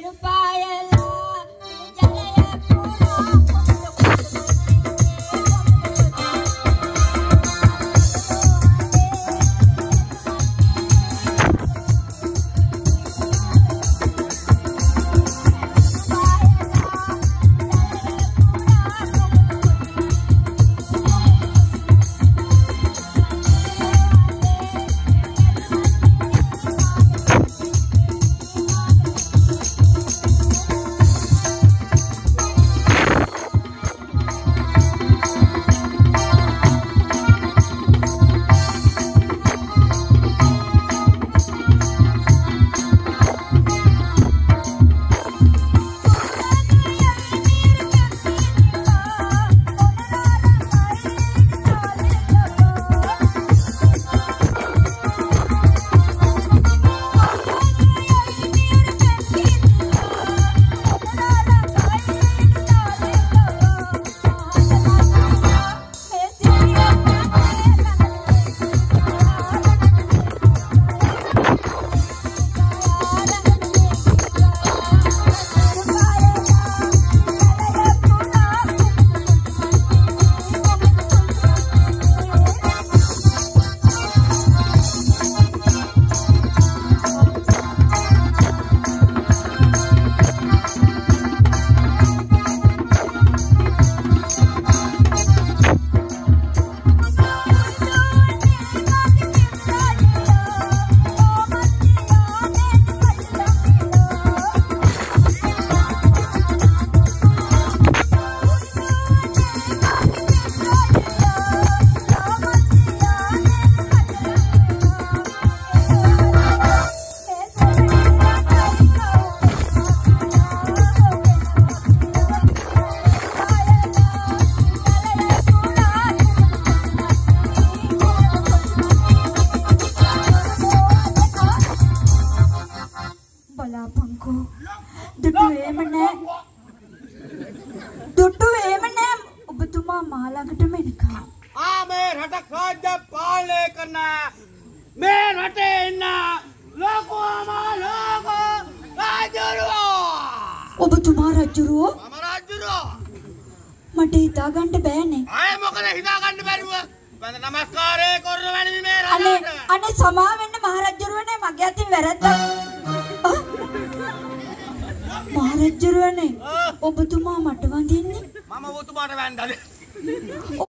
to buy a බලාපංකෝ දුටු එහෙම නෑ දුටු එහෙම නෑ ඔබතුමා මා ළඟටම එනකම් ආ මේ රට රාජ්‍ය පාලනය කරන මේ රටේ ඉන්න ලොකුම ලොකු රාජ්‍යරුවෝ ඔබතුමා රජුරෝ මම රාජ්‍යරුවෝ මට හිතාගන්න බෑනේ අය මොකද හිතා ගන්න බැරුව බඳ නමස්කාරය කරන වැනි මේ අනේ රටට අනේ සමා වෙන්න මහරජුරුවනේ මගේ අතින් වැරද්දක් ආ! මහරජුරුවනේ ඔබතුමා මට වඳින්නේ මම ඔබතුමාට වැන්දද